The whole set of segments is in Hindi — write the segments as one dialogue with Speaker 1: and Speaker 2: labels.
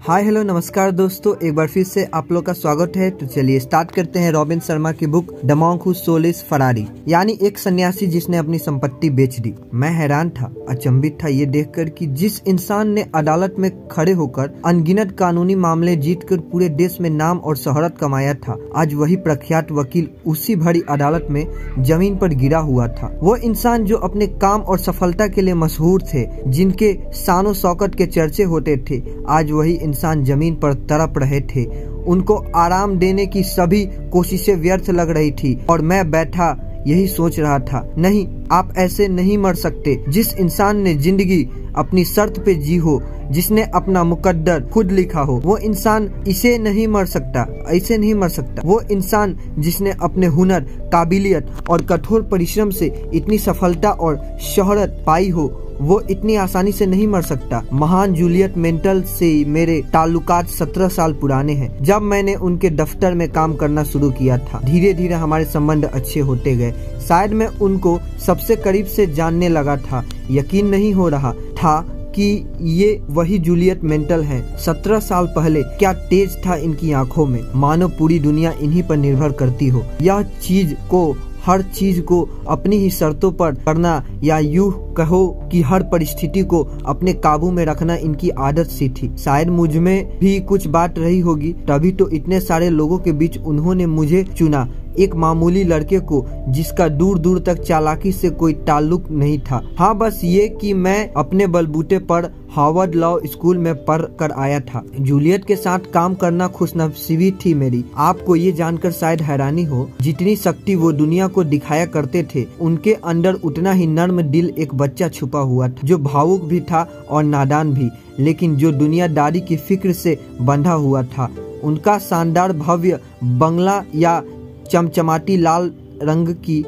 Speaker 1: हाय, हेलो, नमस्कार दोस्तों। एक बार फिर से आप लोग का स्वागत है। तो चलिए स्टार्ट करते हैं रॉबिन शर्मा की बुक डमोंग सोलिस फरारी यानी एक सन्यासी जिसने अपनी संपत्ति बेच दी। मैं हैरान था, अचंभित था ये देखकर कि जिस इंसान ने अदालत में खड़े होकर अनगिनत कानूनी मामले जीतकर पूरे देश में नाम और शोहरत कमाया था, आज वही प्रख्यात वकील उसी भरी अदालत में ज़मीन पर गिरा हुआ था। वो इंसान जो अपने काम और सफलता के लिए मशहूर थे, जिनके सानो शौकत के चर्चे होते थे, आज वही इंसान ज़मीन पर तड़प रहे थे। उनको आराम देने की सभी कोशिशें व्यर्थ लग रही थी और मैं बैठा यही सोच रहा था, नहीं, आप ऐसे नहीं मर सकते। जिस इंसान ने ज़िंदगी अपनी शर्त पे जी हो, जिसने अपना मुकद्दर खुद लिखा हो, वो इंसान इसे नहीं मर सकता ऐसे नहीं मर सकता। वो इंसान जिसने अपने हुनर, काबिलियत और कठोर परिश्रम से इतनी सफलता और शोहरत पाई हो वो इतनी आसानी से नहीं मर सकता। महान जूलियट मेंटल से मेरे ताल्लुकात सत्रह साल पुराने हैं। जब मैंने उनके दफ्तर में काम करना शुरू किया था धीरे धीरे हमारे संबंध अच्छे होते गए। शायद मैं उनको सबसे करीब से जानने लगा था। यकीन नहीं हो रहा था कि ये वही जूलियट मेंटल हैं। सत्रह साल पहले क्या तेज था इनकी आँखों में। मानो पूरी दुनिया इन्हीं पर निर्भर करती हो। यह चीज़ को हर चीज़ को अपनी ही शर्तों पर करना या यू कहो कि हर परिस्थिति को अपने काबू में रखना इनकी आदत सी थी। शायद मुझमें भी कुछ बात रही होगी, तभी तो इतने सारे लोगों के बीच उन्होंने मुझे चुना। एक मामूली लड़के को, जिसका दूर दूर तक चालाकी से कोई ताल्लुक नहीं था। हाँ बस ये कि मैं अपने बलबूते पर हार्वर्ड लॉ स्कूल में पढ़ कर आया था। जूलियट के साथ काम करना खुशनसीबी थी मेरी। आपको ये जानकर शायद हैरानी हो, जितनी शक्ति वो दुनिया को दिखाया करते थे, उनके अंदर उतना ही नर्म दिल एक बच्चा छुपा हुआ था, जो भावुक भी था और नादान भी, लेकिन जो दुनियादारी की फ़िक्र से बंधा हुआ था। उनका शानदार भव्य बंगला या चमचमाती लाल रंग की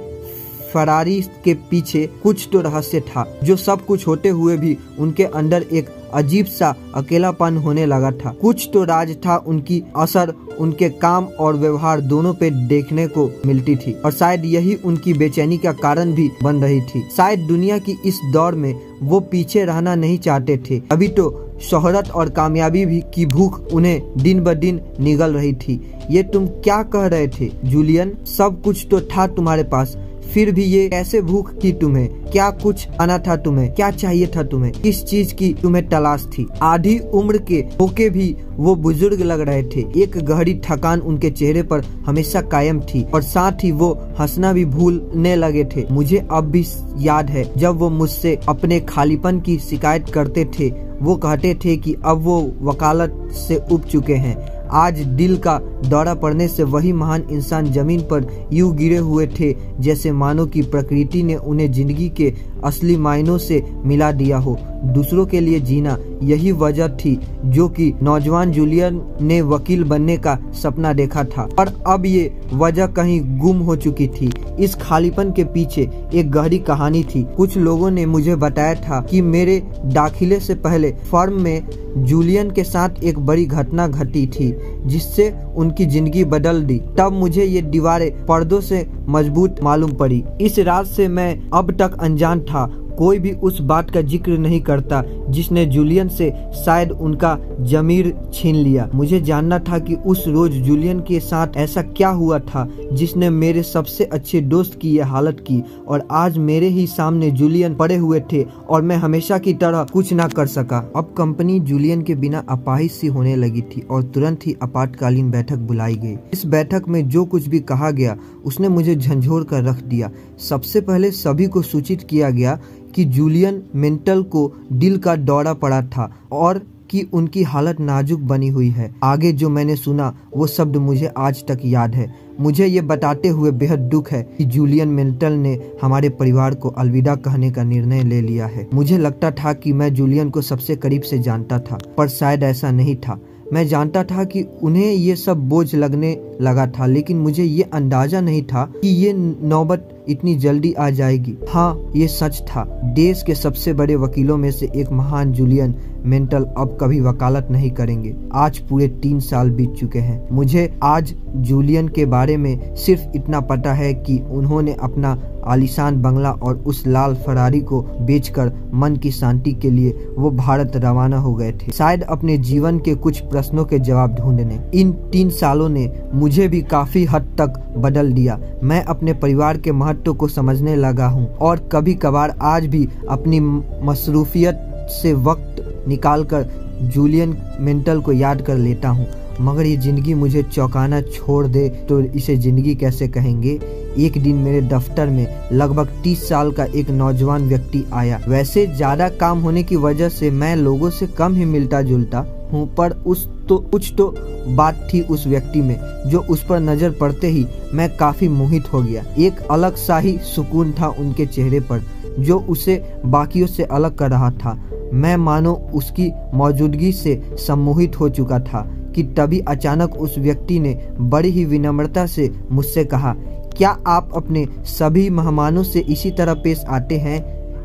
Speaker 1: फरारी के पीछे कुछ तो रहस्य था, जो सब कुछ होते हुए भी उनके अंदर एक अजीब सा अकेलापन होने लगा था। कुछ तो राज था उनकी असर, उनके काम और व्यवहार दोनों पे देखने को मिलती थी, और शायद यही उनकी बेचैनी का कारण भी बन रही थी। शायद दुनिया की इस दौर में वो पीछे रहना नहीं चाहते थे। अभी तो शोहरत और कामयाबी भी की भूख उन्हें दिन ब दिन निगल रही थी। ये तुम क्या कह रहे थे? जूलियन, सब कुछ तो था तुम्हारे पास। फिर भी ये कैसे भूख की तुम्हें? क्या कुछ आना था तुम्हें? क्या चाहिए था तुम्हें? किस चीज़ की तुम्हें तलाश थी? आधी उम्र के होके भी वो बुज़ुर्ग लग रहे थे। एक गहरी थकान उनके चेहरे पर हमेशा कायम थी और साथ ही वो हंसना भी भूलने लगे थे। मुझे अब भी याद है, जब वो मुझसे अपने खालीपन की शिकायत करते थे, वो कहते थे कि अब वो वकालत से उब चुके हैं। आज दिल का दौरा पड़ने से वही महान इंसान ज़मीन पर यूँ गिरे हुए थे, जैसे मानो की प्रकृति ने उन्हें ज़िंदगी के असली मायनों से मिला दिया हो। दूसरों के लिए जीना यही वजह थी, जो कि नौजवान जूलियन ने वकील बनने का सपना देखा था। और अब ये वजह कहीं गुम हो चुकी थी। इस खालीपन के पीछे एक गहरी कहानी थी। कुछ लोगों ने मुझे बताया था कि मेरे दाखिले से पहले फर्म में जूलियन के साथ एक बड़ी घटना घटी थी, जिससे उनकी ज़िंदगी बदल दी। तब मुझे ये दीवारें पर्दों से मज़बूत मालूम पड़ी। इस रात से मैं अब तक अनजान था। कोई भी उस बात का ज़िक्र नहीं करता जिसने जूलियन से शायद उनका जमीर छीन लिया। मुझे जानना था कि उस रोज जूलियन के साथ ऐसा क्या हुआ था जिसने मेरे सबसे अच्छे दोस्त की यह हालत की और आज मेरे ही सामने जूलियन पड़े हुए थे और मैं हमेशा की तरह कुछ ना कर सका। अब कंपनी जूलियन के बिना अपाहिज सी होने लगी थी और तुरंत ही आपातकालीन बैठक बुलाई गई। इस बैठक में जो कुछ भी कहा गया, उसने मुझे झंझोर कर रख दिया। सबसे पहले सभी को सूचित किया गया कि जूलियन मेंटल को दिल का दौरा पड़ा था और कि उनकी हालत नाजुक बनी हुई है। आगे जो मैंने सुना, वो शब्द मुझे आज तक याद है। मुझे ये बताते हुए बेहद दुख है कि जूलियन मेंटल ने हमारे परिवार को अलविदा कहने का निर्णय ले लिया है। मुझे लगता था कि मैं जूलियन को सबसे करीब से जानता था, पर शायद ऐसा नहीं था। मैं जानता था कि उन्हें ये सब बोझ लगने लगा था, लेकिन मुझे ये अंदाज़ा नहीं था कि ये नौबत इतनी जल्दी आ जाएगी। हाँ ये सच था। देश के सबसे बड़े वकीलों में से एक महान जूलियन मेंटल अब कभी वकालत नहीं करेंगे। आज पूरे तीन साल बीत चुके हैं। मुझे आज जूलियन के बारे में सिर्फ़ इतना पता है कि उन्होंने अपना आलिशान बंगला और उस लाल फरारी को बेचकर मन की शांति के लिए वो भारत रवाना हो गए थे। शायद अपने जीवन के कुछ प्रश्नों के जवाब ढूँढने। इन तीन सालों ने मुझे भी काफ़ी हद तक बदल दिया। मैं अपने परिवार के महत्व को समझने लगा हूँ और कभी कभार आज भी अपनी मसरूफियत से वक्त निकालकर जूलियन मेंटल को याद कर लेता हूँ। मगर ये ज़िंदगी मुझे चौंकाना छोड़ दे तो इसे ज़िंदगी कैसे कहेंगे? एक दिन मेरे दफ्तर में लगभग तीस साल का एक नौजवान व्यक्ति आया। वैसे ज़्यादा काम होने की वजह से मैं लोगों से कम ही मिलता जुलता हूँ, पर उस तो कुछ तो बात थी उस व्यक्ति में, जो उस पर नज़र पड़ते ही मैं काफ़ी मोहित हो गया। एक अलग सा ही सुकून था उनके चेहरे पर, जो उसे बाकियों से अलग कर रहा था। मैं मानो उसकी मौजूदगी से सम्मोहित हो चुका था कि तभी अचानक उस व्यक्ति ने बड़ी ही विनम्रता से मुझसे कहा, क्या आप अपने सभी मेहमानों से इसी तरह पेश आते हैं,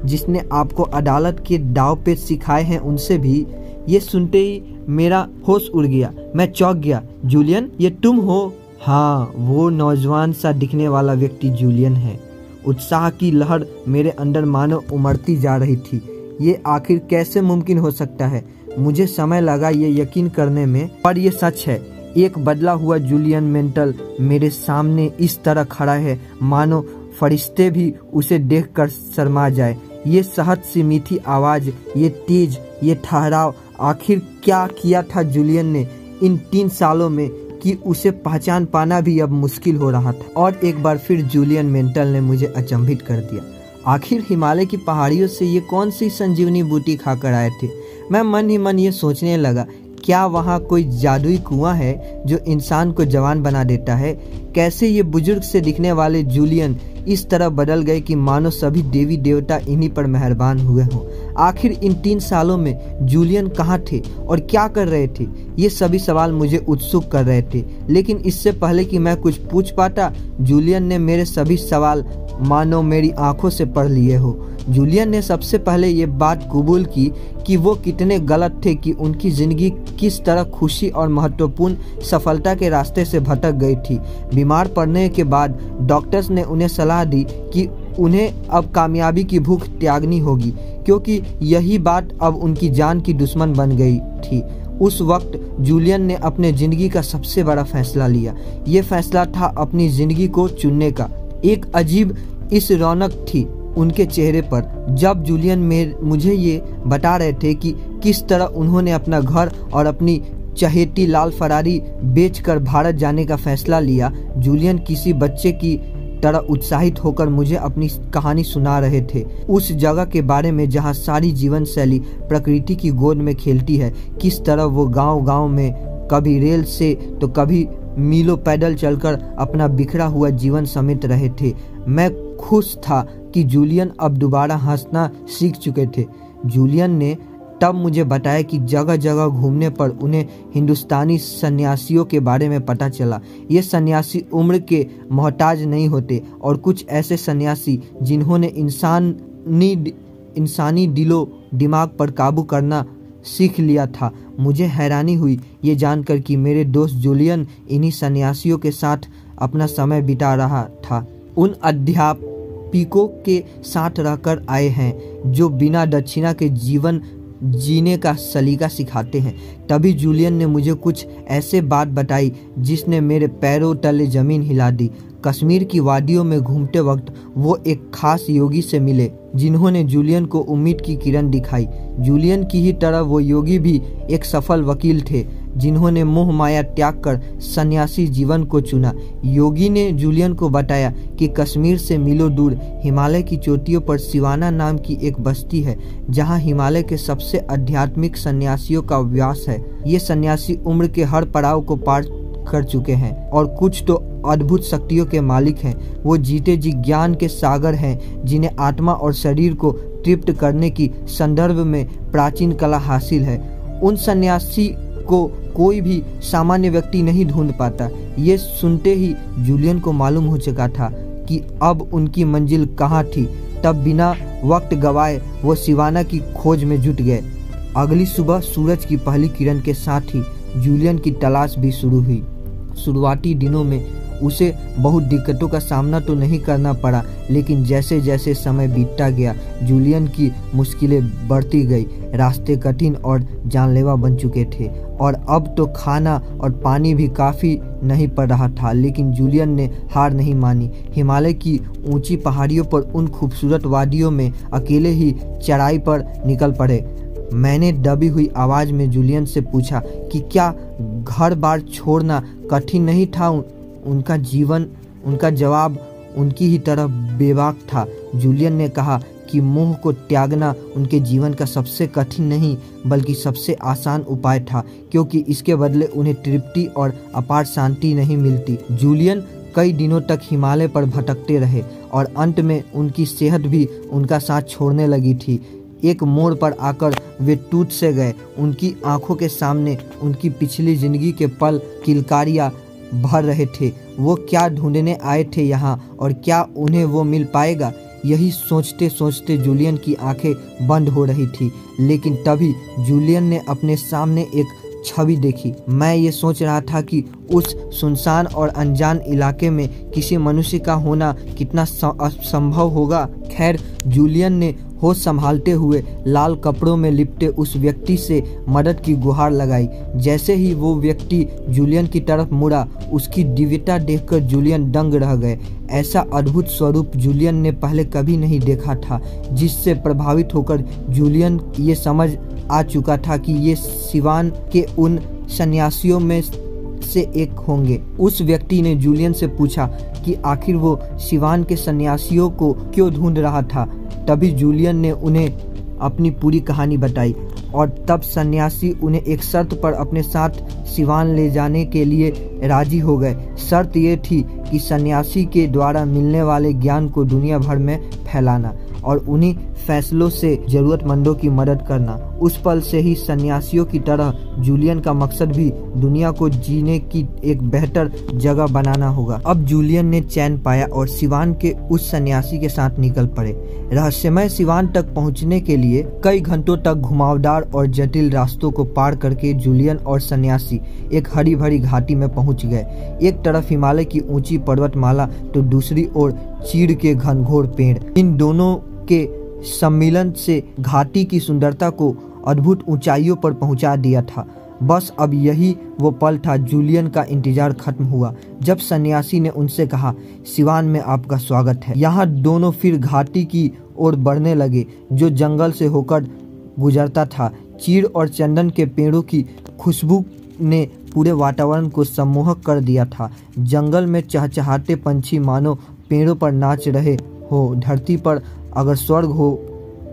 Speaker 1: जिसने आपको अदालत के दाव पे सिखाए हैं उनसे भी? ये सुनते ही मेरा होश उड़ गया। मैं चौंक गया, जूलियन, ये तुम हो? हाँ वो नौजवान सा दिखने वाला व्यक्ति जूलियन है। उत्साह की लहर मेरे अंदर मानो उमड़ती जा रही थी। ये आखिर कैसे मुमकिन हो सकता है? मुझे समय लगा ये यकीन करने में, पर यह सच है। एक बदला हुआ जूलियन मेंटल मेरे सामने इस तरह खड़ा है। मानो फरिश्ते भी उसे देखकर शर्मा जाए। ये सहज सी मीठी आवाज़, ये तेज ये ठहराव आखिर क्या किया था जूलियन ने? इन तीन सालों में कि उसे पहचान पाना भी अब मुश्किल हो रहा था। और एक बार फिर जूलियन मेंटल ने मुझे अचंभित कर दिया। आखिर हिमालय की पहाड़ियों से ये कौन सी संजीवनी बूटी खाकर आए थे? मैं मन ही मन ये सोचने लगा, क्या वहाँ कोई जादुई कुआँ है जो इंसान को जवान बना देता है? कैसे ये बुज़ुर्ग से दिखने वाले जूलियन इस तरह बदल गए कि मानो सभी देवी देवता इन्हीं पर मेहरबान हुए हों? आखिर इन तीन सालों में जूलियन कहाँ थे और क्या कर रहे थे? ये सभी सवाल मुझे उत्सुक कर रहे थे। लेकिन इससे पहले कि मैं कुछ पूछ पाता, जूलियन ने मेरे सभी सवाल मानो मेरी आँखों से पढ़ लिए हो। जूलियन ने सबसे पहले ये बात कबूल की कि वो कितने गलत थे कि उनकी ज़िंदगी किस तरह खुशी और महत्वपूर्ण सफलता के रास्ते से भटक गई थी। बीमार पड़ने के बाद डॉक्टर्स ने उन्हें सलाह दी कि उन्हें अब कामयाबी की भूख त्यागनी होगी। क्योंकि यही बात अब उनकी जान की दुश्मन बन गई थी। उस वक्त जूलियन ने अपने ज़िंदगी का सबसे बड़ा फैसला लिया। ये फैसला था अपनी ज़िंदगी को चुनने का। एक अजीब इस रौनक थी उनके चेहरे पर, जब जूलियन में मुझे ये बता रहे थे कि किस तरह उन्होंने अपना घर और अपनी चहेती लाल फरारी बेचकर भारत जाने का फैसला लिया। जूलियन किसी बच्चे की तरह उत्साहित होकर मुझे अपनी कहानी सुना रहे थे। उस जगह के बारे में जहाँ सारी जीवन शैली प्रकृति की गोद में खेलती है, किस तरह वो गाँव गाँव में, कभी रेल से तो कभी मीलों पैदल चलकर अपना बिखरा हुआ जीवन समेत रहे थे। मैं खुश था कि जूलियन अब दोबारा हंसना सीख चुके थे। जूलियन ने तब मुझे बताया कि जगह जगह घूमने पर उन्हें हिंदुस्तानी सन्यासियों के बारे में पता चला। ये सन्यासी उम्र के मोहताज नहीं होते और कुछ ऐसे सन्यासी जिन्होंने इंसानी इंसानी दिलो, दिमाग पर काबू करना सीख लिया था। मुझे हैरानी हुई ये जानकर कि मेरे दोस्त जूलियन इन्हीं सन्यासियों के साथ अपना समय बिता रहा था। उन अध्यापिकों के साथ रहकर आए हैं, जो बिना दक्षिणा के जीवन जीने का सलीका सिखाते हैं। तभी जूलियन ने मुझे कुछ ऐसे बात बताई, जिसने मेरे पैरों तले ज़मीन हिला दी। कश्मीर की वादियों में घूमते वक्त वो एक खास योगी से मिले, जिन्होंने जूलियन को उम्मीद की किरण दिखाई। जूलियन की ही तरह वो योगी भी एक सफल वकील थे। जिन्होंने मोह माया त्याग कर सन्यासी जीवन को चुना। योगी ने जूलियन को बताया कि कश्मीर से मिलो दूर हिमालय की चोटियों पर सिवाना नाम की एक बस्ती है, जहाँ हिमालय के सबसे आध्यात्मिक सन्यासियों का व्यास है। ये सन्यासी उम्र के हर पड़ाव को पार कर चुके हैं और कुछ तो अद्भुत शक्तियों के मालिक हैं। वो जीते जी ज्ञान के सागर हैं, जिन्हें आत्मा और शरीर को तृप्त करने की संदर्भ में प्राचीन कला हासिल है। उन सन्यासी को कोई भी सामान्य व्यक्ति नहीं ढूंढ पाता। ये सुनते ही जूलियन को मालूम हो चुका था कि अब उनकी मंजिल कहाँ थी। तब बिना वक्त गवाए वो शिवाना की खोज में जुट गए। अगली सुबह सूरज की पहली किरण के साथ ही जूलियन की तलाश भी शुरू हुई। शुरुआती दिनों में उसे बहुत दिक्कतों का सामना तो नहीं करना पड़ा, लेकिन जैसे जैसे समय बीतता गया, जूलियन की मुश्किलें बढ़ती गई, रास्ते कठिन और जानलेवा बन चुके थे। और अब तो खाना और पानी भी काफ़ी नहीं पड़ रहा था, लेकिन जूलियन ने हार नहीं मानी। हिमालय की ऊँची पहाड़ियों पर उन खूबसूरत वादियों में अकेले ही चढ़ाई पर निकल पड़े। मैंने दबी हुई आवाज़ में जूलियन से पूछा कि क्या घर बार छोड़ना कठिन नहीं था उनका जीवन, उनका जवाब उनकी ही तरह बेबाक था। जूलियन ने कहा कि मोह को त्यागना उनके जीवन का सबसे कठिन नहीं, बल्कि सबसे आसान उपाय था, क्योंकि इसके बदले उन्हें तृप्ति और अपार शांति नहीं मिलती। जूलियन कई दिनों तक हिमालय पर भटकते रहे और अंत में उनकी सेहत भी उनका साथ छोड़ने लगी थी। एक मोड़ पर आकर वे टूट से गए। उनकी आँखों के सामने उनकी पिछली ज़िंदगी के पल, किलकारियाँ भर रहे थे। वो क्या ढूँढने आए थे यहाँ और क्या उन्हें वो मिल पाएगा? यही सोचते सोचते जूलियन की आँखें बंद हो रही थी। लेकिन तभी जूलियन ने अपने सामने एक छवि देखी। मैं ये सोच रहा था कि उस सुनसान और अनजान इलाके में किसी मनुष्य का होना कितना असंभव होगा। खैर, जूलियन ने होश संभालते हुए लाल कपड़ों में लिपटे उस व्यक्ति से मदद की गुहार लगाई। जैसे ही वो व्यक्ति जूलियन की तरफ़ मुड़ा, उसकी दिव्यता देखकर जूलियन दंग रह गए। ऐसा अद्भुत स्वरूप जूलियन ने पहले कभी नहीं देखा था, जिससे प्रभावित होकर जूलियन ये समझ आ चुका था कि ये सिवान के उन सन्यासियों में से एक होंगे। उस व्यक्ति ने जूलियन से पूछा कि आखिर वो सिवान के सन्यासियों को क्यों ढूंढ रहा था? तभी जूलियन ने उन्हें अपनी पूरी कहानी बताई और तब सन्यासी उन्हें एक शर्त पर अपने साथ सिवान ले जाने के लिए राज़ी हो गए। शर्त ये थी कि सन्यासी के द्वारा मिलने वाले ज्ञान को दुनिया भर में फैलाना और उन्हीं फैसलों से जरूरतमंदों की मदद करना। उस पल से ही सन्यासियों की तरह जूलियन का मकसद भी दुनिया को जीने की एक बेहतर जगह बनाना होगा। अब जूलियन ने चैन पाया और सिवान के उस सन्यासी के साथ निकल पड़े। रहस्यमय सिवान तक पहुँचने के लिए कई घंटों तक घुमावदार और जटिल रास्तों को पार करके जूलियन और सन्यासी एक हरी भरी घाटी में पहुँच गए। एक तरफ़ हिमालय की ऊँची पर्वतमाला तो दूसरी ओर चीड़ के घनघोर पेड़। इन दोनों के सम्मिलन से घाटी की सुंदरता को अद्भुत ऊंचाइयों पर पहुँचा दिया था। बस अब यही वो पल था जूलियन का इंतज़ार खत्म हुआ, जब सन्यासी ने उनसे कहा, सिवान में आपका स्वागत है। यहाँ दोनों फिर घाटी की ओर बढ़ने लगे, जो जंगल से होकर गुजरता था। चीड़ और चंदन के पेड़ों की खुशबू ने पूरे वातावरण को सम्मोहक कर दिया था। जंगल में चहचहाते पंछी मानो पेड़ों पर नाच रहे हो, धरती पर अगर स्वर्ग हो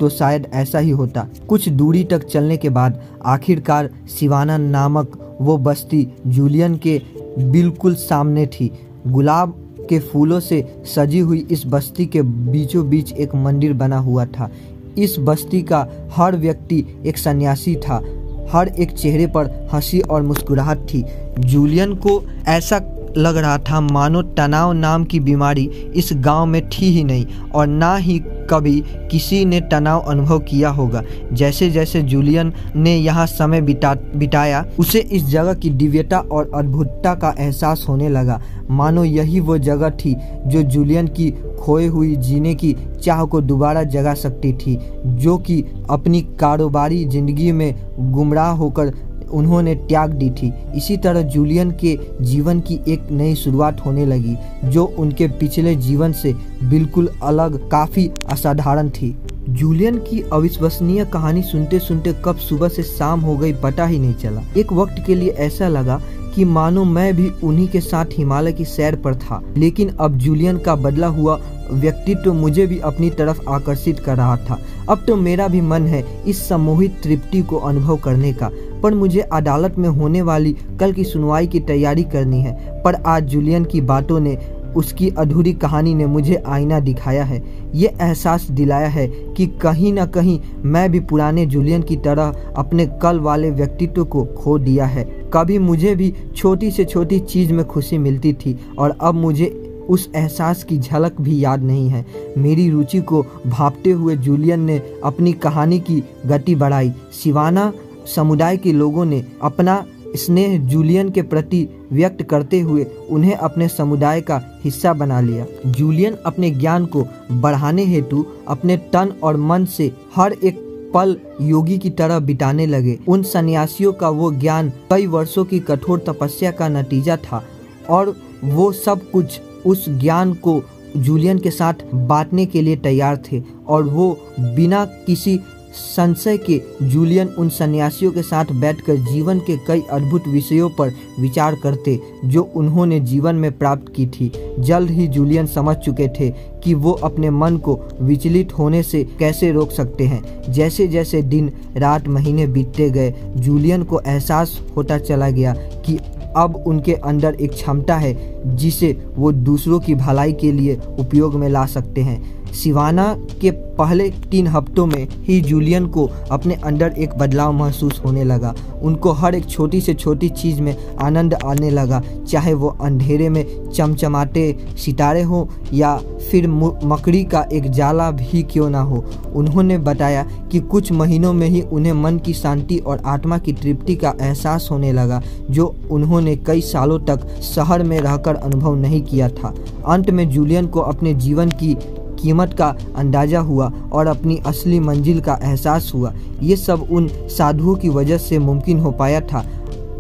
Speaker 1: तो शायद ऐसा ही होता। कुछ दूरी तक चलने के बाद आखिरकार सिवाना नामक वो बस्ती जूलियन के बिल्कुल सामने थी। गुलाब के फूलों से सजी हुई इस बस्ती के बीचों बीच एक मंदिर बना हुआ था। इस बस्ती का हर व्यक्ति एक सन्यासी था। हर एक चेहरे पर हँसी और मुस्कुराहट थी। जूलियन को ऐसा लग रहा था मानो तनाव नाम की बीमारी इस गाँव में थी ही नहीं और ना ही कभी किसी ने तनाव अनुभव किया होगा। जैसे जैसे जूलियन ने यहाँ समय बिता बिताया, उसे इस जगह की दिव्यता और अद्भुतता का एहसास होने लगा। मानो यही वो जगह थी जो जूलियन की खोई हुई जीने की चाह को दोबारा जगा सकती थी, जो कि अपनी कारोबारी ज़िंदगी में गुमराह होकर उन्होंने त्याग दी थी। इसी तरह जूलियन के जीवन की एक नई शुरुआत होने लगी, जो उनके पिछले जीवन से बिल्कुल अलग, काफ़ी असाधारण थी। जूलियन की अविश्वसनीय कहानी सुनते सुनते कब सुबह से शाम हो गई पता ही नहीं चला। एक वक्त के लिए ऐसा लगा कि मानो मैं भी उन्हीं के साथ हिमालय की सैर पर था, लेकिन अब जूलियन का बदला हुआ व्यक्तित्व तो मुझे भी अपनी तरफ़ आकर्षित कर रहा था। अब तो मेरा भी मन है इस सम्मोहित तृप्ति को अनुभव करने का, पर मुझे अदालत में होने वाली कल की सुनवाई की तैयारी करनी है, पर आज जूलियन की बातों ने, उसकी अधूरी कहानी ने मुझे आईना दिखाया है। ये एहसास दिलाया है कि कहीं ना कहीं मैं भी पुराने जूलियन की तरह अपने कल वाले व्यक्तित्व को खो दिया है। कभी मुझे भी छोटी से छोटी चीज़ में खुशी मिलती थी, और अब मुझे उस एहसास की झलक भी याद नहीं है। मेरी रुचि को भापते हुए जूलियन ने अपनी कहानी की गति बढ़ाई। सिवाना समुदाय के लोगों ने अपना स्नेह जूलियन के प्रति व्यक्त करते हुए उन्हें अपने समुदाय का हिस्सा बना लिया। जूलियन अपने ज्ञान को बढ़ाने हेतु अपने तन और मन से हर एक पल योगी की तरह बिताने लगे। उन सन्यासियों का वो ज्ञान कई वर्षों की कठोर तपस्या का नतीजा था और वो सब कुछ उस ज्ञान को जूलियन के साथ बांटने के लिए तैयार थे और वो बिना किसी संशय के जूलियन उन सन्यासियों के साथ बैठकर जीवन के कई अद्भुत विषयों पर विचार करते, जो उन्होंने जीवन में प्राप्त की थी। जल्द ही जूलियन समझ चुके थे कि वो अपने मन को विचलित होने से कैसे रोक सकते हैं। जैसे जैसे दिन, रात, महीने बीतते गए, जूलियन को एहसास होता चला गया कि अब उनके अंदर एक क्षमता है, जिसे वो दूसरों की भलाई के लिए उपयोग में ला सकते हैं। सिवाना के पहले तीन हफ्तों में ही जूलियन को अपने अंदर एक बदलाव महसूस होने लगा। उनको हर एक छोटी से छोटी चीज़ में आनंद आने लगा, चाहे वो अंधेरे में चमचमाते सितारे हो या फिर मकड़ी का एक जाला भी क्यों ना हो। उन्होंने बताया कि कुछ महीनों में ही उन्हें मन की शांति और आत्मा की तृप्ति का एहसास होने लगा, जो उन्होंने कई सालों तक शहर में रहकर अनुभव नहीं किया था। अंत में जूलियन को अपने जीवन की कीमत का अंदाज़ा हुआ और अपनी असली मंजिल का एहसास हुआ। ये सब उन साधुओं की वजह से मुमकिन हो पाया था।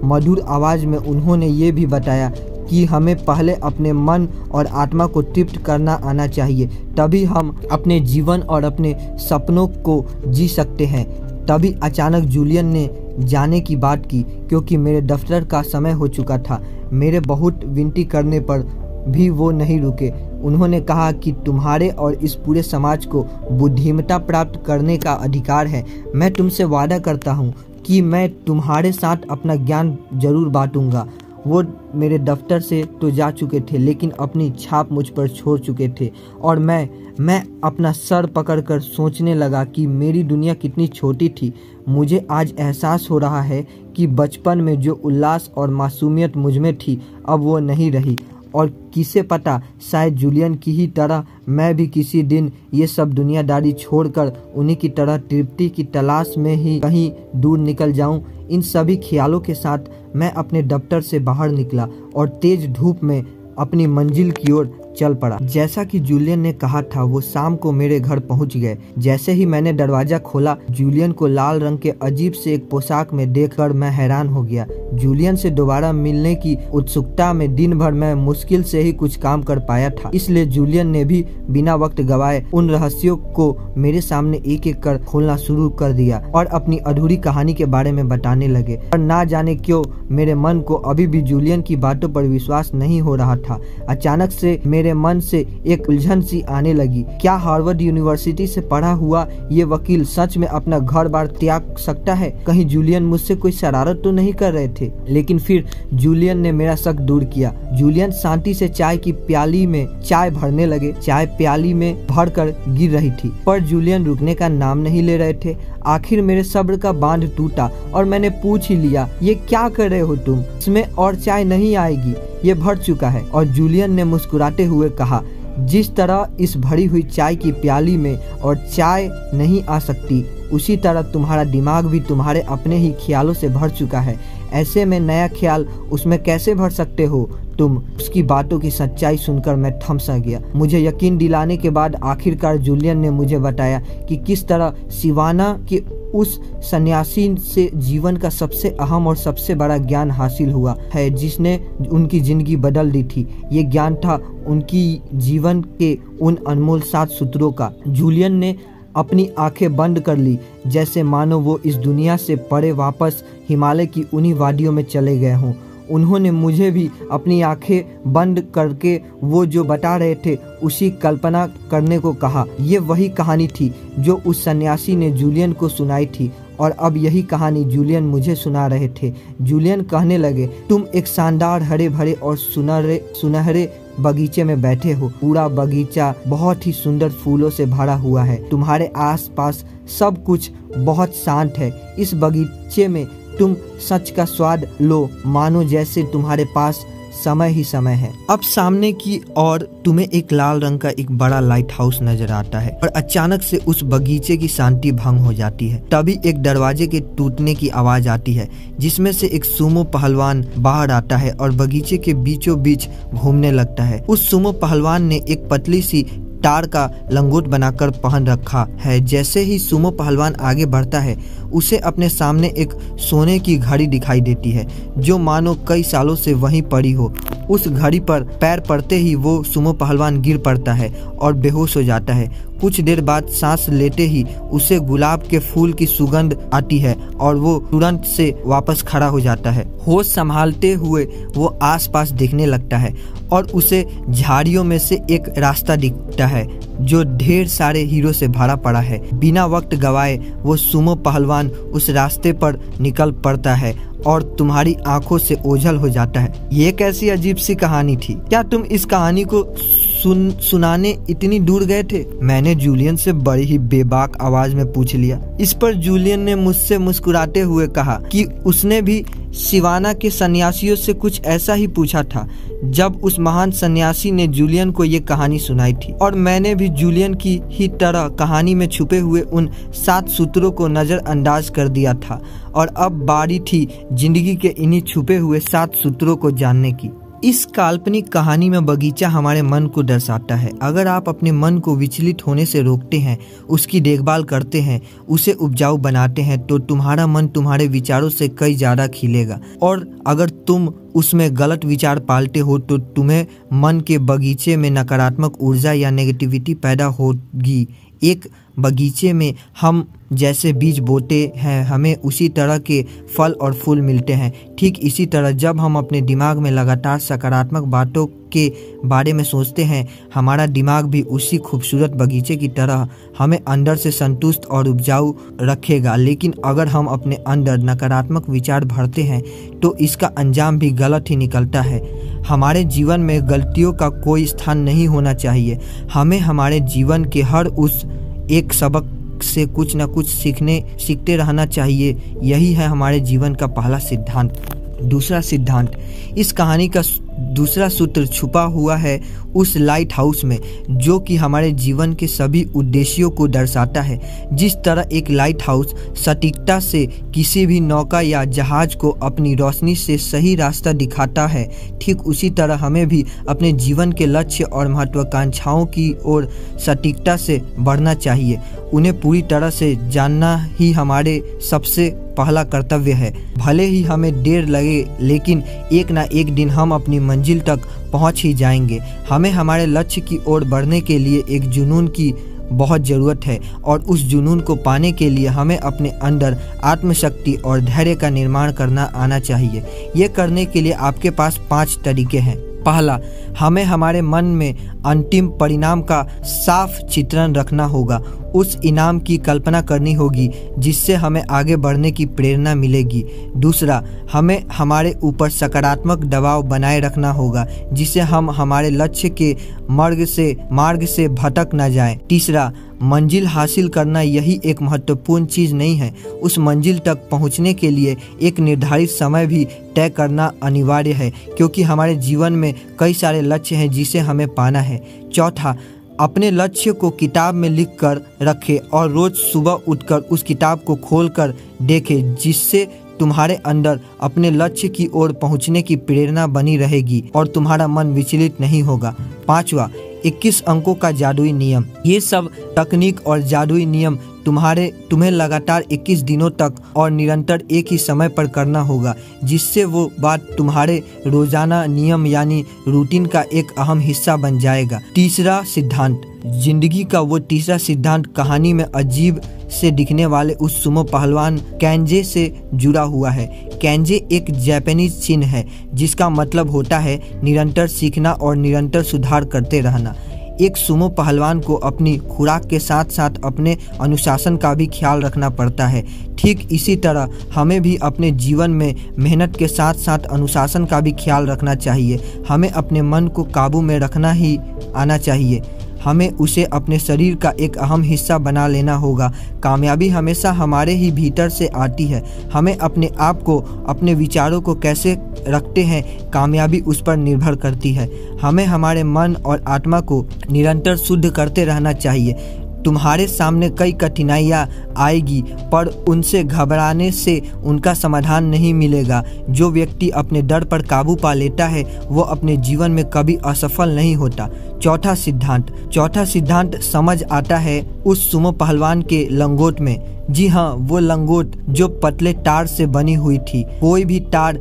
Speaker 1: मधुर आवाज़ में उन्होंने ये भी बताया कि हमें पहले अपने मन और आत्मा को तृप्त करना आना चाहिए, तभी हम अपने जीवन और अपने सपनों को जी सकते हैं। तभी अचानक जूलियन ने जाने की बात की, क्योंकि मेरे दफ्तर का समय हो चुका था। मेरे बहुत विनती करने पर भी वो नहीं रुके। उन्होंने कहा कि तुम्हारे और इस पूरे समाज को बुद्धिमता प्राप्त करने का अधिकार है। मैं तुमसे वादा करता हूँ कि मैं तुम्हारे साथ अपना ज्ञान ज़रूर बांटूँगा। वो मेरे दफ्तर से तो जा चुके थे, लेकिन अपनी छाप मुझ पर छोड़ चुके थे और मैं मैं अपना सर पकड़कर सोचने लगा कि मेरी दुनिया कितनी छोटी थी। मुझे आज एहसास हो रहा है कि बचपन में जो उल्लास और मासूमियत मुझमें थी, अब वो नहीं रही। और किसे पता, शायद जूलियन की ही तरह, मैं भी किसी दिन ये सब दुनियादारी छोड़कर उन्हीं की तरह तृप्ति की तलाश में ही कहीं दूर निकल जाऊँ। इन सभी ख्यालों के साथ मैं अपने दफ्तर से बाहर निकला और तेज धूप में अपनी मंजिल की ओर चल पड़ा। जैसा कि जूलियन ने कहा था, वो शाम को मेरे घर पहुँच गए। जैसे ही मैंने दरवाज़ा खोला, जूलियन को लाल रंग के अजीब से एक पोशाक में देखकर मैं हैरान हो गया। जूलियन से दोबारा मिलने की उत्सुकता में दिन भर मैं मुश्किल से ही कुछ काम कर पाया था। इसलिए जूलियन ने भी बिना वक्त गवाए उन रहस्यों को मेरे सामने एक एक कर खोलना शुरू कर दिया और अपनी अधूरी कहानी के बारे में बताने लगे। और ना जाने क्यों मेरे मन को अभी भी जूलियन की बातों पर विश्वास नहीं हो रहा था। अचानक से मेरे मेरे मन से एक उलझन सी आने लगी। क्या हार्वर्ड यूनिवर्सिटी से पढ़ा हुआ ये वकील सच में अपना घर बार त्याग सकता है? कहीं जूलियन मुझसे कोई शरारत तो नहीं कर रहे थे? लेकिन फिर जूलियन ने मेरा शक दूर किया। जूलियन शांति से चाय की प्याली में चाय भरने लगे। चाय प्याली में भरकर गिर रही थी। पर जूलियन रुकने का नाम नहीं ले रहे थे। आखिर मेरे सब्र का बाँध टूटा और मैंने पूछ ही लिया, ये क्या कर रहे हो तुम? इसमें और चाय नहीं आएगी। ये भर चुका है। और जूलियन ने मुस्कुराते हुए कहा, जिस तरह इस भरी हुई चाय की प्याली में और चाय नहीं आ सकती, उसी तरह तुम्हारा दिमाग भी तुम्हारे अपने ही ख्यालों से भर चुका है। ऐसे में नया ख्याल उसमें कैसे भर सकते हो? तुम उसकी बातों की सच्चाई सुनकर मैं थमसा गया। मुझे यकीन दिलाने के बाद आखिरकार जूलियन ने मुझे बताया कि किस तरह सिवाना के उस सन्यासी से जीवन का सबसे अहम और सबसे बड़ा ज्ञान हासिल हुआ है, जिसने उनकी ज़िंदगी बदल दी थी। ये ज्ञान था उनकी जीवन के उन अनमोल सात सूत्रों का। जूलियन ने अपनी आँखें बंद कर ली। जैसे मानो वो इस दुनिया से परे वापस हिमालय की उन्हीं वादियों में चले गए हों। उन्होंने मुझे भी अपनी आँखें बंद करके वो जो बता रहे थे, उसी कल्पना करने को कहा। ये वही कहानी थी जो उस सन्यासी ने जूलियन को सुनाई थी और अब यही कहानी जूलियन मुझे सुना रहे थे। जूलियन कहने लगे, तुम एक शानदार हरे भरे और सुनहरे सुनहरे बगीचे में बैठे हो, पूरा बगीचा बहुत ही सुंदर फूलों से भरा हुआ है। तुम्हारे आसपास सब कुछ बहुत शांत है। इस बगीचे में तुम सच का स्वाद लो, मानो जैसे तुम्हारे पास समय ही समय है। अब सामने की ओर तुम्हें एक लाल रंग का एक बड़ा लाइट हाउस नज़र आता है और अचानक से उस बगीचे की शांति भंग हो जाती है। तभी एक दरवाजे के टूटने की आवाज़ आती है, जिसमें से एक सुमो पहलवान बाहर आता है और बगीचे के बीचों बीच घूमने लगता है। उस सुमो पहलवान ने एक पतली सी टार का लंगोट बनाकर पहन रखा है। जैसे ही सुमो पहलवान आगे बढ़ता है, उसे अपने सामने एक सोने की घड़ी दिखाई देती है, जो मानो कई सालों से वहीं पड़ी हो। उस घड़ी पर पैर पड़ते ही वो सुमो पहलवान गिर पड़ता है और बेहोश हो जाता है। कुछ देर बाद सांस लेते ही उसे गुलाब के फूल की सुगंध आती है और वो तुरंत से वापस खड़ा हो जाता है। होश संभालते हुए वो आसपास देखने लगता है और उसे झाड़ियों में से एक रास्ता दिखता है। जो ढेर सारे हीरो से भरा पड़ा है। बिना वक्त गवाए वो सुमो पहलवान उस रास्ते पर निकल पड़ता है और तुम्हारी आँखों से ओझल हो जाता है। ये कैसी अजीब सी कहानी थी। क्या तुम इस कहानी को सुन, सुनाने इतनी दूर गए थे? मैंने जूलियन से बड़ी ही बेबाक आवाज़ में पूछ लिया। इस पर जूलियन ने मुझसे मुस्कुराते हुए कहा कि उसने भी सिवाना के सन्यासियों से कुछ ऐसा ही पूछा था, जब उस महान सन्यासी ने जूलियन को ये कहानी सुनाई थी। और मैंने भी जूलियन की ही तरह कहानी में छुपे हुए उन सात सूत्रों को नज़रअंदाज कर दिया था, और अब बारी थी ज़िंदगी के इन्हीं छुपे हुए सात सूत्रों को जानने की। इस काल्पनिक कहानी में बगीचा हमारे मन को दर्शाता है। अगर आप अपने मन को विचलित होने से रोकते हैं, उसकी देखभाल करते हैं, उसे उपजाऊ बनाते हैं तो तुम्हारा मन तुम्हारे विचारों से कई ज़्यादा खिलेगा। और अगर तुम उसमें गलत विचार पालते हो तो तुम्हें मन के बगीचे में नकारात्मक ऊर्जा या नेगेटिविटी पैदा होगी। एक बगीचे में हम जैसे बीज बोते हैं, हमें उसी तरह के फल और फूल मिलते हैं। ठीक इसी तरह जब हम अपने दिमाग में लगातार सकारात्मक बातों के बारे में सोचते हैं, हमारा दिमाग भी उसी खूबसूरत बगीचे की तरह हमें अंदर से संतुष्ट और उपजाऊ रखेगा। लेकिन अगर हम अपने अंदर नकारात्मक विचार भरते हैं तो इसका अंजाम भी गलत ही निकलता है। हमारे जीवन में गलतियों का कोई स्थान नहीं होना चाहिए। हमें हमारे जीवन के हर उस एक सबक से कुछ ना कुछ सीखने, सीखते रहना चाहिए। यही है हमारे जीवन का पहला सिद्धांत। दूसरा सिद्धांत। इस कहानी का दूसरा सूत्र छुपा हुआ है उस लाइट हाउस में, जो कि हमारे जीवन के सभी उद्देश्यों को दर्शाता है। जिस तरह एक लाइट हाउस सटीकता से किसी भी नौका या जहाज़ को अपनी रोशनी से सही रास्ता दिखाता है, ठीक उसी तरह हमें भी अपने जीवन के लक्ष्य और महत्वाकांक्षाओं की ओर सटीकता से बढ़ना चाहिए। उन्हें पूरी तरह से जानना ही हमारे सबसे पहला कर्तव्य है। भले ही हमें देर लगे, लेकिन एक ना एक दिन हम अपनी मंजिल तक पहुँच ही जाएँगे। हमें हमारे लक्ष्य की ओर बढ़ने के लिए एक जुनून की बहुत ज़रूरत है और उस जुनून को पाने के लिए हमें अपने अंदर आत्मशक्ति और धैर्य का निर्माण करना आना चाहिए। ये करने के लिए आपके पास पाँच तरीके हैं। पहला, हमें हमारे मन में अंतिम परिणाम का साफ़ चित्रण रखना होगा। उस इनाम की कल्पना करनी होगी, जिससे हमें आगे बढ़ने की प्रेरणा मिलेगी। दूसरा, हमें हमारे ऊपर सकारात्मक दबाव बनाए रखना होगा, जिससे हम हमारे लक्ष्य के मार्ग से मार्ग से भटक न जाएँ। तीसरा, मंजिल हासिल करना यही एक महत्वपूर्ण चीज़ नहीं है। उस मंजिल तक पहुँचने के लिए एक निर्धारित समय भी तय करना अनिवार्य है, क्योंकि हमारे जीवन में कई सारे लक्ष्य हैं जिसे हमें पाना है। चौथा अपने लक्ष्य को किताब में लिख कर रखें और रोज़ सुबह उठकर उस किताब को खोल कर देखें, जिससे तुम्हारे अंदर अपने लक्ष्य की ओर पहुँचने की प्रेरणा बनी रहेगी और तुम्हारा मन विचलित नहीं होगा। पांचवा 21 अंकों का जादुई नियम। ये सब तकनीक और जादुई नियम तुम्हारे, तुम्हें लगातार 21 दिनों तक और निरंतर एक ही समय पर करना होगा, जिससे वो बात तुम्हारे रोज़ाना नियम यानी रूटीन का एक अहम हिस्सा बन जाएगा। तीसरा सिद्धांत। ज़िंदगी का वो तीसरा सिद्धांत कहानी में अजीब से दिखने वाले उस सुमो पहलवान कैंजे से जुड़ा हुआ है। कैंजे एक जापानीज चिन्ह है, जिसका मतलब होता है निरंतर सीखना और निरंतर सुधार करते रहना। एक सुमो पहलवान को अपनी खुराक के साथ साथ अपने अनुशासन का भी ख्याल रखना पड़ता है। ठीक इसी तरह हमें भी अपने जीवन में मेहनत के साथ साथ अनुशासन का भी ख्याल रखना चाहिए। हमें अपने मन को काबू में रखना ही आना चाहिए। हमें उसे अपने शरीर का एक अहम हिस्सा बना लेना होगा। कामयाबी हमेशा हमारे ही भीतर से आती है। हमें अपने आप को, अपने विचारों को कैसे रखते हैं, कामयाबी उस पर निर्भर करती है। हमें हमारे मन और आत्मा को निरंतर शुद्ध करते रहना चाहिए। तुम्हारे सामने कई कठिनाइयाँ आएगी, पर उनसे घबराने से उनका समाधान नहीं मिलेगा। जो व्यक्ति अपने डर पर काबू पा लेता है वो अपने जीवन में कभी असफल नहीं होता। चौथा सिद्धांत चौथा सिद्धांत समझ आता है उस सुमो पहलवान के लंगोट में। जी हाँ वो लंगोट जो पतले तार से बनी हुई थी। कोई भी तार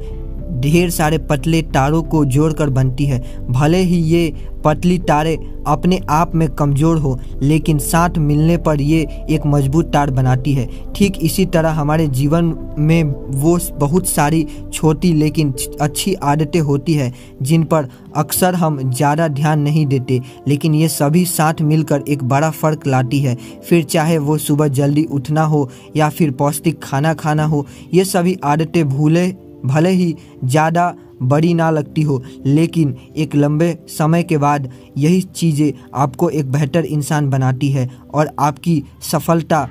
Speaker 1: ढेर सारे पतले तारों को जोड़कर बनती है। भले ही ये पतली तारे अपने आप में कमज़ोर हो, लेकिन साथ मिलने पर ये एक मज़बूत तार बनाती है। ठीक इसी तरह हमारे जीवन में वो बहुत सारी छोटी लेकिन अच्छी आदतें होती है, जिन पर अक्सर हम ज़्यादा ध्यान नहीं देते, लेकिन ये सभी साथ मिलकर एक बड़ा फ़र्क लाती है। फिर चाहे वो सुबह जल्दी उठना हो या फिर पौष्टिक खाना खाना हो, ये सभी आदतें भूले भले ही ज़्यादा बड़ी ना लगती हो, लेकिन एक लंबे समय के बाद यही चीज़ें आपको एक बेहतर इंसान बनाती है और आपकी सफलता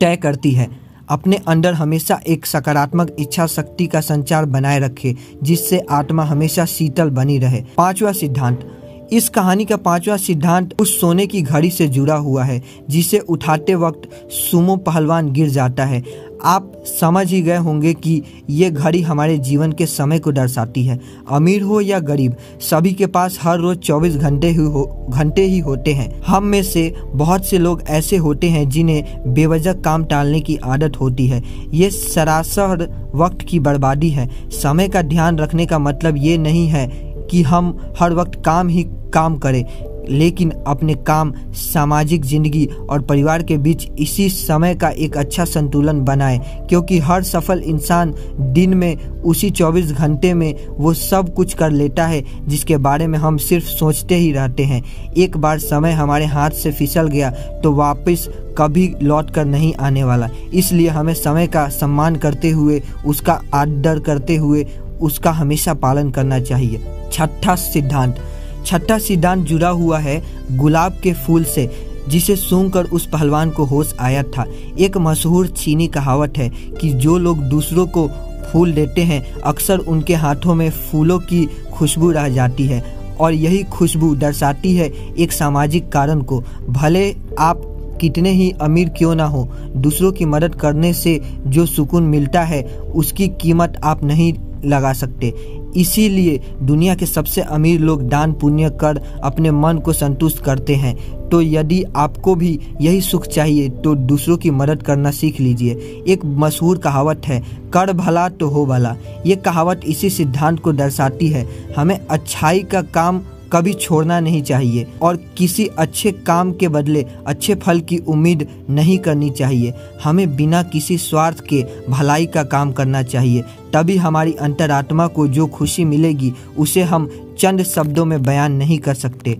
Speaker 1: तय करती है। अपने अंदर हमेशा एक सकारात्मक इच्छा शक्ति का संचार बनाए रखें, जिससे आत्मा हमेशा शीतल बनी रहे। पांचवा सिद्धांत। इस कहानी का पांचवा सिद्धांत उस सोने की घड़ी से जुड़ा हुआ है, जिसे उठाते वक्त सुमो पहलवान गिर जाता है। आप समझ ही गए होंगे कि ये घड़ी हमारे जीवन के समय को दर्शाती है। अमीर हो या गरीब, सभी के पास हर रोज 24 घंटे ही हो, घंटे ही होते हैं। हम में से बहुत से लोग ऐसे होते हैं जिन्हें बेवजह काम टालने की आदत होती है। ये सरासर वक्त की बर्बादी है। समय का ध्यान रखने का मतलब ये नहीं है कि हम हर वक्त काम ही काम करें। लेकिन अपने काम, सामाजिक ज़िंदगी और परिवार के बीच इसी समय का एक अच्छा संतुलन बनाए, क्योंकि हर सफल इंसान दिन में उसी 24 घंटे में वो सब कुछ कर लेता है, जिसके बारे में हम सिर्फ़ सोचते ही रहते हैं। एक बार समय हमारे हाथ से फिसल गया तो वापस कभी लौट कर नहीं आने वाला। इसलिए हमें समय का सम्मान करते हुए, उसका आदर करते हुए, उसका हमेशा पालन करना चाहिए। छठा सिद्धांत छठा सिद्धांत जुड़ा हुआ है गुलाब के फूल से, जिसे सूंघकर उस पहलवान को होश आया था। एक मशहूर चीनी कहावत है कि जो लोग दूसरों को फूल देते हैं, अक्सर उनके हाथों में फूलों की खुशबू रह जाती है और यही खुशबू दर्शाती है एक सामाजिक कारण को। भले आप कितने ही अमीर क्यों ना हो, दूसरों की मदद करने से जो सुकून मिलता है, उसकी कीमत आप नहीं लगा सकते। इसीलिए दुनिया के सबसे अमीर लोग दान पुण्य कर अपने मन को संतुष्ट करते हैं। तो यदि आपको भी यही सुख चाहिए तो दूसरों की मदद करना सीख लीजिए। एक मशहूर कहावत है, कर भला तो हो भला। ये कहावत इसी सिद्धांत को दर्शाती है। हमें अच्छाई का काम कभी छोड़ना नहीं चाहिए और किसी अच्छे काम के बदले अच्छे फल की उम्मीद नहीं करनी चाहिए। हमें बिना किसी स्वार्थ के भलाई का काम करना चाहिए। तभी हमारी अंतरात्मा को जो खुशी मिलेगी, उसे हम चंद शब्दों में बयान नहीं कर सकते।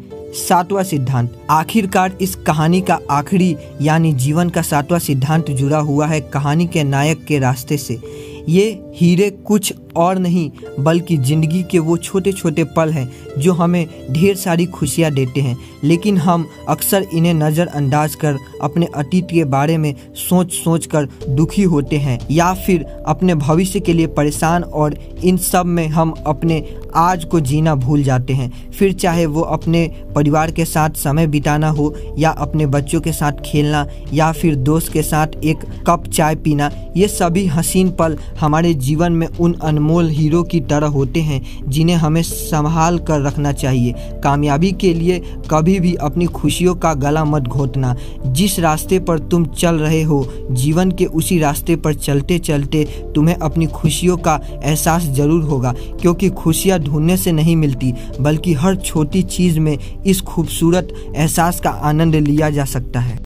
Speaker 1: सातवां सिद्धांत, आखिरकार इस कहानी का आखिरी, यानी जीवन का सातवां सिद्धांत जुड़ा हुआ है कहानी के नायक के रास्ते से। ये हीरे कुछ और नहीं, बल्कि ज़िंदगी के वो छोटे छोटे पल हैं जो हमें ढेर सारी खुशियाँ देते हैं। लेकिन हम अक्सर इन्हें नज़रअंदाज कर अपने अतीत के बारे में सोच सोच कर दुखी होते हैं, या फिर अपने भविष्य के लिए परेशान और इन सब में हम अपने आज को जीना भूल जाते हैं। फिर चाहे वो अपने परिवार के साथ समय बिताना हो, या अपने बच्चों के साथ खेलना, या फिर दोस्त के साथ एक कप चाय पीना, ये सभी हसीन पल हमारे जीवन में उन अनमोल हीरो की तरह होते हैं, जिन्हें हमें संभाल कर रखना चाहिए। कामयाबी के लिए कभी भी अपनी खुशियों का गला मत घोटना। जिस रास्ते पर तुम चल रहे हो, जीवन के उसी रास्ते पर चलते चलते तुम्हें अपनी खुशियों का एहसास ज़रूर होगा, क्योंकि खुशियाँ ढूँढने से नहीं मिलती, बल्कि हर छोटी चीज़ में इस खूबसूरत एहसास का आनंद लिया जा सकता है।